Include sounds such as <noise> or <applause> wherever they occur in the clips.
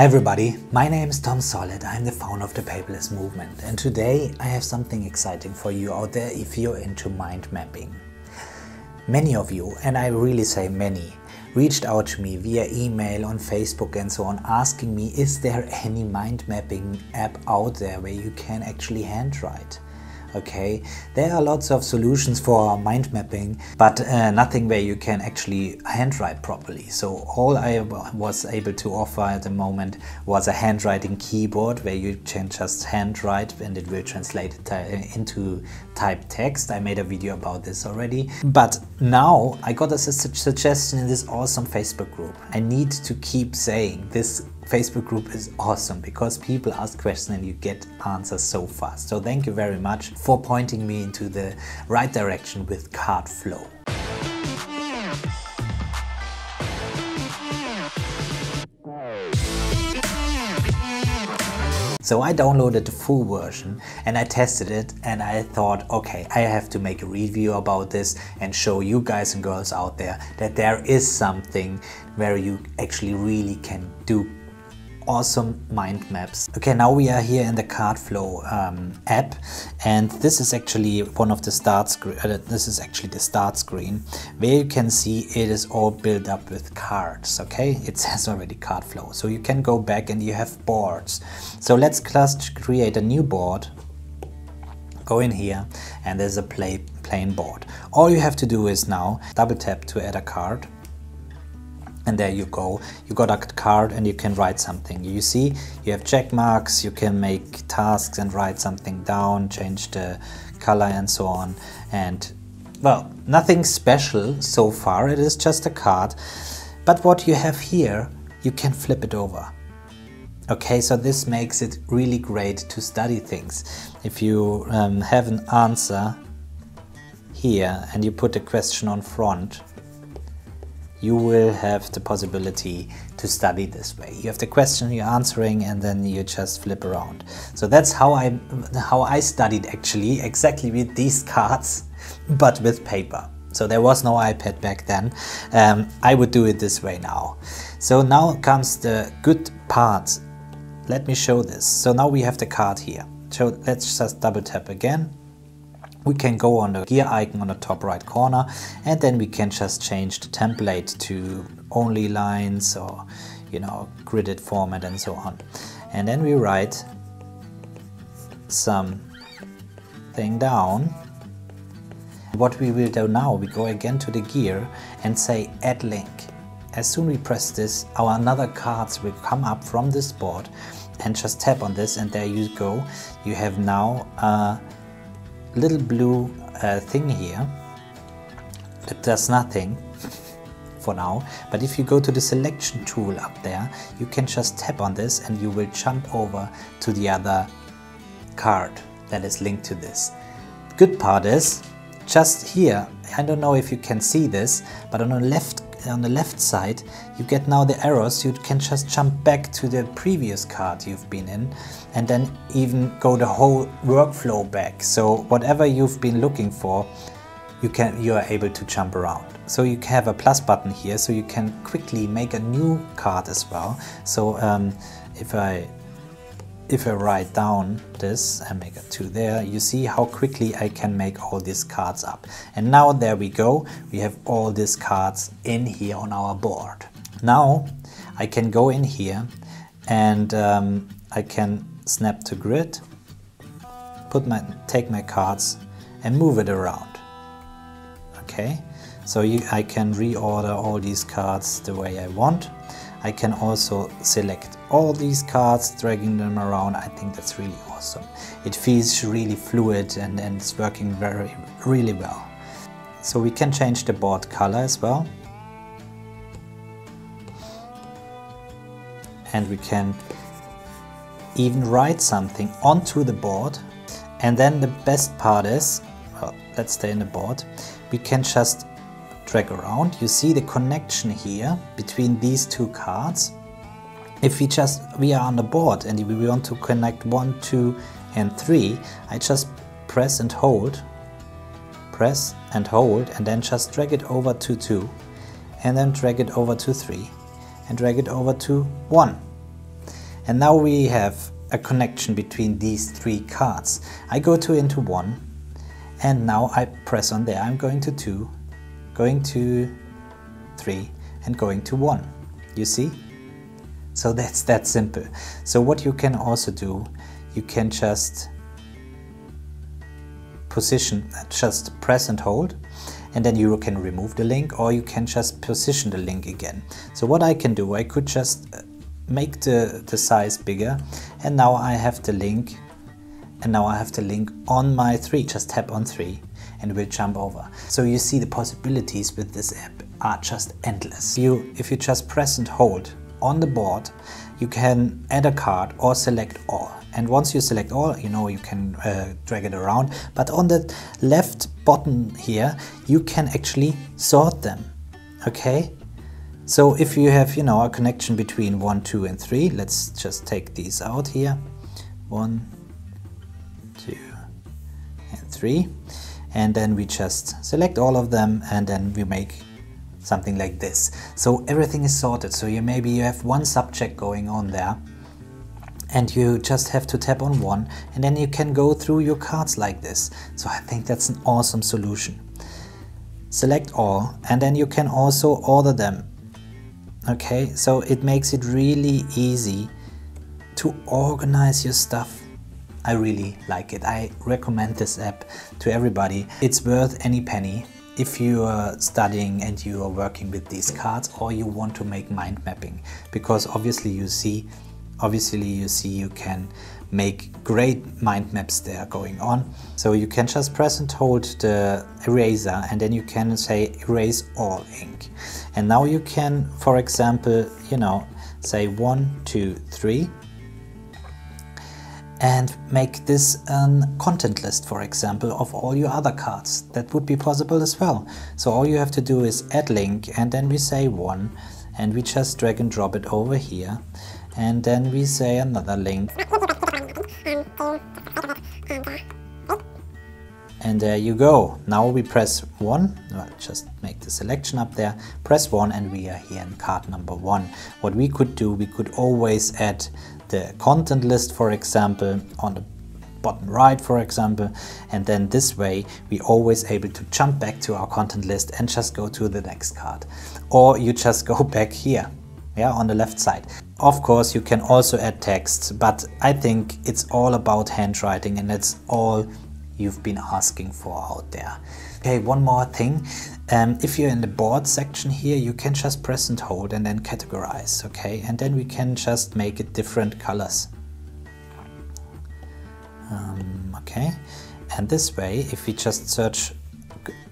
Hi everybody, my name is Tom Solid, I'm the founder of the Paperless Movement and today I have something exciting for you out there if you're into mind mapping. Many of you, and I really say many, reached out to me via email, on Facebook and so on asking me is there any mind mapping app out there where you can actually handwrite? Okay? There are lots of solutions for mind mapping but uh, nothing where you can actually handwrite properly. So all I was able to offer at the moment was a handwriting keyboard where you can just handwrite and it will translate it uh, into typed text. I made a video about this already. But now I got a suggestion in this awesome Facebook group. I need to keep saying this Facebook group is awesome because people ask questions and you get answers so fast. So thank you very much for pointing me into the right direction with CardFlow. So I downloaded the full version and I tested it and I thought, okay, I have to make a review about this and show you guys and girls out there that there is something where you actually really can do awesome mind maps. Okay, now we are here in the CardFlow um, app and this is actually one of the start screen, uh, this is actually the start screen where you can see it is all built up with cards, okay? It says already CardFlow. So you can go back and you have boards. So let's just create a new board go in here and there's a play, plain board. All you have to do is now double tap to add a card and there you go. You got a card and you can write something. You see you have check marks you can make tasks and write something down change the color and so on. And well nothing special so far. It is just a card. But what you have here you can flip it over. Okay so this makes it really great to study things. If you um, have an answer here and you put a question on front you will have the possibility to study this way. You have the question you're answering and then you just flip around. So that's how I, how I studied actually, exactly with these cards, <laughs> but with paper. So there was no iPad back then. Um, I would do it this way now. So now comes the good part. Let me show this. So now we have the card here. So let's just double tap again we can go on the gear icon on the top right corner and then we can just change the template to only lines or you know gridded format and so on. And then we write some thing down. What we will do now we go again to the gear and say add link. As soon we press this our another cards will come up from this board and just tap on this and there you go. You have now uh, little blue uh, thing here that does nothing <laughs> for now. But if you go to the selection tool up there you can just tap on this and you will jump over to the other card that is linked to this. Good part is just here I don't know if you can see this but on the left on the left side you get now the arrows. You can just jump back to the previous card you've been in and then even go the whole workflow back. So whatever you've been looking for you can you are able to jump around. So you have a plus button here so you can quickly make a new card as well. So um, if I if I write down this and make a 2 there, you see how quickly I can make all these cards up. And now there we go, we have all these cards in here on our board. Now I can go in here and um, I can snap to grid, put my, take my cards and move it around. Okay, so you, I can reorder all these cards the way I want. I can also select all these cards, dragging them around. I think that's really awesome. It feels really fluid and, and it's working very, really well. So we can change the board color as well. And we can even write something onto the board. And then the best part is, well, let's stay in the board, we can just drag around, you see the connection here between these two cards. If we just, we are on the board and we want to connect one, two and three, I just press and hold, press and hold and then just drag it over to two and then drag it over to three and drag it over to one. And now we have a connection between these three cards. I go to into one and now I press on there. I'm going to two, going to three and going to one. You see? So that's that simple. So what you can also do, you can just position, just press and hold and then you can remove the link or you can just position the link again. So what I can do, I could just uh, make the, the size bigger and now I have the link and now I have the link on my 3. Just tap on 3 and will jump over. So you see the possibilities with this app are just endless. You, if you just press and hold on the board, you can add a card or select all. And once you select all, you know, you can uh, drag it around. But on the left bottom here, you can actually sort them. Okay. So if you have, you know, a connection between one, two, and three, let's just take these out here. One, two, and three. And then we just select all of them and then we make something like this. So everything is sorted. So you maybe you have one subject going on there and you just have to tap on one and then you can go through your cards like this. So I think that's an awesome solution. Select all and then you can also order them. Okay, so it makes it really easy to organize your stuff. I really like it. I recommend this app to everybody. It's worth any penny if you are studying and you are working with these cards or you want to make mind mapping because obviously you see obviously you see you can make great mind maps there going on. So you can just press and hold the eraser and then you can say erase all ink. And now you can, for example, you know, say one, two, three, and make this a content list, for example, of all your other cards. That would be possible as well. So all you have to do is add link and then we say one and we just drag and drop it over here. And then we say another link. And there you go. Now we press 1 well, just make the selection up there. Press 1 and we are here in card number 1 what we could do we could always add the content list for example on the bottom right for example and then this way we always able to jump back to our content list and just go to the next card. Or you just go <laughs> back here yeah on the left side. Of course you can also add text but I think it's all about handwriting and that's all you've been asking for out there okay one more thing um, if you're in the board section here you can just press and hold and then categorize okay and then we can just make it different colors um, okay and this way if we just search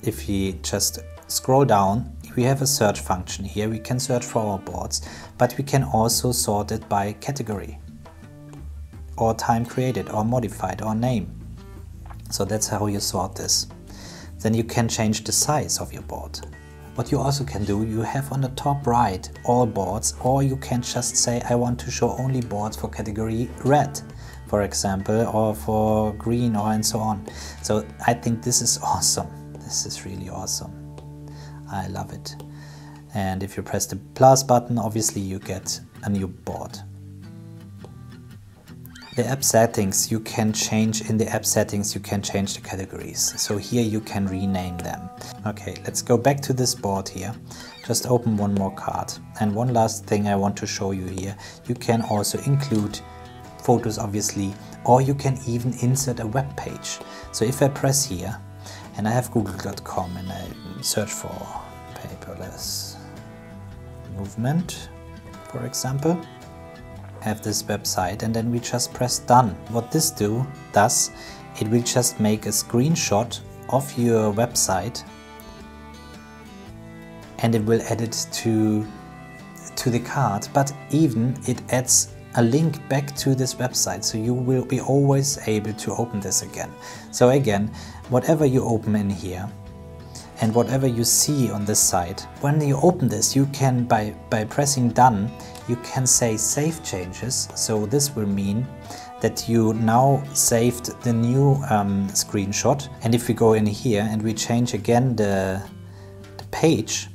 if we just scroll down we have a search function here. We can search for our boards, but we can also sort it by category or time created or modified or name. So that's how you sort this. Then you can change the size of your board. What you also can do, you have on the top right all boards or you can just say I want to show only boards for category red for example or for green or and so on. So I think this is <laughs> awesome. This is really awesome. I love it. And if you press the plus button, obviously you get a new board. The app settings you can change, in the app settings you can change the categories. So here you can rename them. Okay, let's go back to this board here. Just open one more card. And one last thing I want to show you here. You can also include photos obviously, or you can even insert a web page. So if I press here, and I have google.com and I search for paperless movement, for example. Have this website and then we just press done. What this do does, it will just make a screenshot of your website and it will add it to to the card but even it adds a link back to this website so you will be always able to open this again so again whatever you open in here and whatever you see on this side. When you open this, you can, by, by pressing done, you can say save changes. So this will mean that you now saved the new um, screenshot. And if we go in here and we change again the, the page,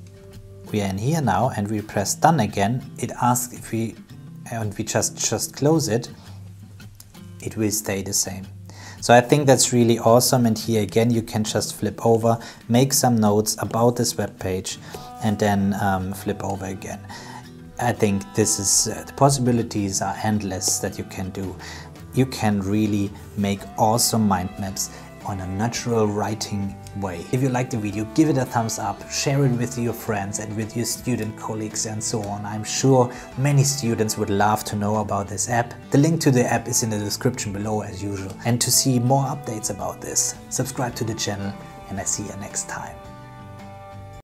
we are in here now and we press done again, it asks if we and we just, just close it, it will stay the same. So I think that's really awesome and here again you can just flip over, make some notes about this web page and then um, flip over again. I think this is, uh, the possibilities are endless that you can do. You can really make awesome mind maps on a natural writing way. If you liked the video, give it a thumbs up, share it with your friends and with your student colleagues and so on. I'm sure many students would love to know about this app. The link to the app is in the description below as usual. And to see more updates about this, subscribe to the channel and I see you next time.